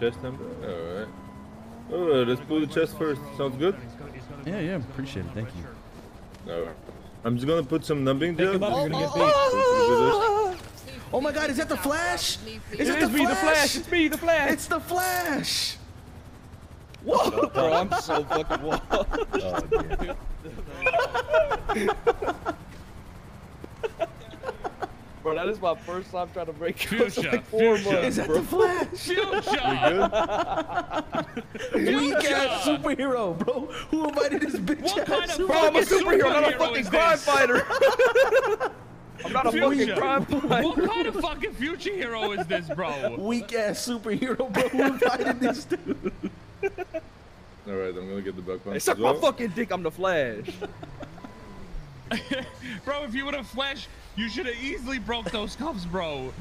chest number. All right. Oh, uh, let's pull the chest first. Sounds good. Yeah, yeah, appreciate it. Thank you. All right. I'm just gonna put some numbing gel. him up, you're gonna get beat. Oh, Oh my God, is that the Flash? Is It it is the me, the Flash? Flash. It's me, the Flash. It's the Flash. Bro, I'm so fucking wall. oh, Bro, that is my first time trying to break Future, like four future. months, Is that bro. the Flash? Future! Weak ass superhero, bro. Who invited this bitch What ass kind of? Bro, I'm a fucking superhero, not a fucking crime this? fighter. I'm not a fucking Future. crime What kind of fucking future hero is this, bro? Weak ass superhero, bro. Who invited this dude? All right, I'm gonna get the back Hey, punch suck as my fucking dick. I'm the Flash. bro, if you would have flashed, you should have easily broke those cuffs, bro.